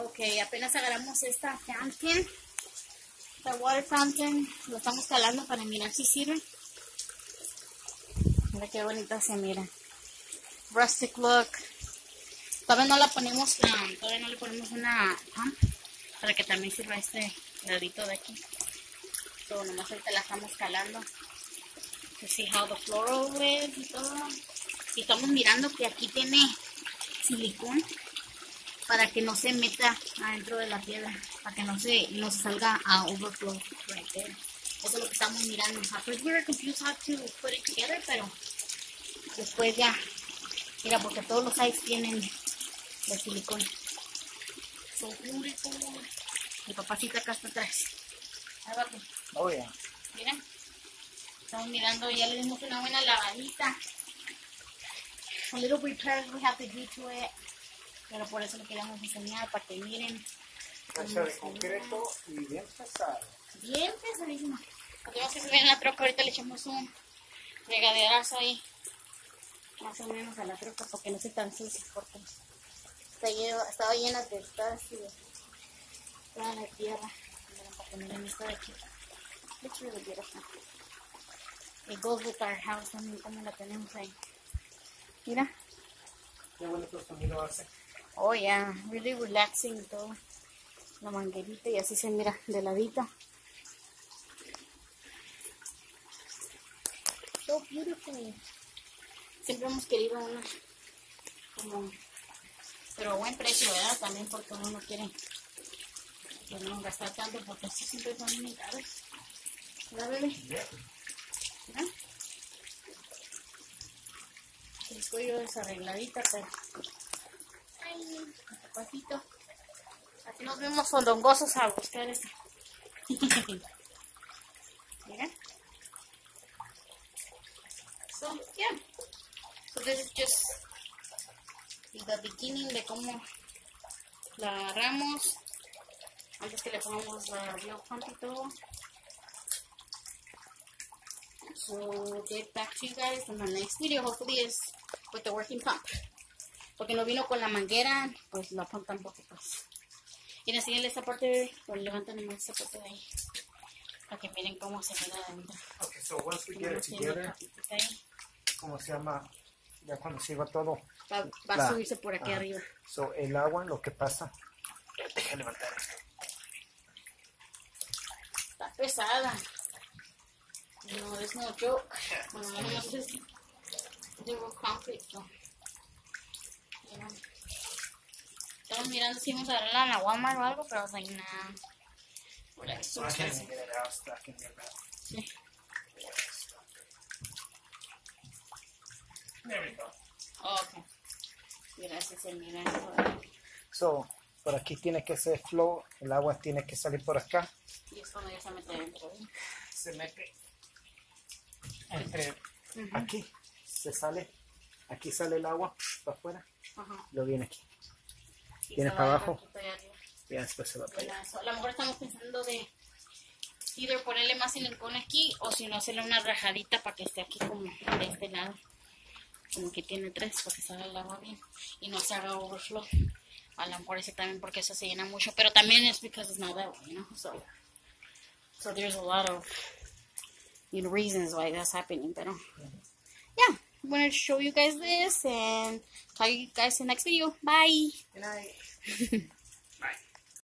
Ok, apenas agarramos esta fountain. Esta water fountain. Lo estamos calando para mirar si sirve. Mira qué bonita se mira. Rustic look. Todavía no la ponemos, um, todavía no le ponemos una pump para que también sirva este ladito de aquí. So, nomás ahorita la estamos calando. To see how the floral is y todo. Y estamos mirando que aquí tiene silicón para que no se meta adentro de la piedra, para que no se nos salga a overflow right there. Eso es lo que estamos mirando. At first we were confused how to put it together, pero después ya, mira, porque todos los sides tienen de silicón. So beautiful. Mi papacita acá está atrás. Ahí va, pues. Oh, yeah. Mira. Estamos mirando, ya le dimos una buena lavadita. A little repairs we have to do to it. Pero por eso lo queríamos enseñar, para que miren. Cancha de concreto y bien pesado. Bien pesadísimo. Porque no sé si ven la troca, ahorita le echamos un regaderazo ahí. Más o menos a la troca, porque no se tan sucia, porque está lleno, estaba llena de estas y de toda la tierra. Miren, para que miren esto de aquí. Looks really beautiful. It goes with our house también, como la tenemos ahí. Mira. Qué bonito sonido hace. Oh, yeah. Really relaxing todo. La manguerita y así se mira de ladito. So beautiful. Siempre hemos querido una como pero buen precio, ¿verdad? También porque uno no quiere pues, no gastar tanto porque así siempre son muy caros. ¿Verdad, bebé? ¿Verdad? Estoy yo desarregladita, pero Ay, despacito. Así nos vemos fondongosos a buscar. Mira. So, yeah. So this is just the beginning de cómo la agarramos. Antes que le pongamos la real y todo. So get back to you guys in the next video. Hopefully is with the working pump porque no vino con la manguera, pues la pump tampoco pues. Y enseñarle esta parte, pues levantan nomás esta parte de ahí. Para que miren cómo se queda adentro. Okay, so once we get it together. ¿cómo se llama? Ya cuando sirva todo. Va, va a La- subirse por aquí ajá. arriba. So, el agua, lo que pasa. Deja levantar esto. Está pesada. No, es no joke. Bueno, no, sé si de concrete. No. Estamos mirando si vamos a agarrarla en la Walmart o algo, pero o sea, nada. Por ahí, So I can't even get it out, stuck in your mouth. Sí. There we go. Ok. Gracias, Elmira. So, por aquí tiene que ser flow, el agua tiene que salir por acá. Y esto no ya se mete adentro. ¿eh? Se mete entre Ujú. aquí, se sale, aquí sale el agua para afuera, Ajá. lo viene aquí. Y Viene se para abajo. Y después se va para allá. A lo mejor estamos pensando de either ponerle más silicón aquí o si no hacerle una rajadita para que esté aquí como de este lado. Como que tiene tres para que salga el agua bien y no se haga overflow. A lo mejor ese también porque eso se llena mucho, pero también es because it's not that way, you know? So, so there's a lot of you know, reasons why that's happening, pero I'm gonna show you guys this and talk to you guys in the next video. Bye. Good night.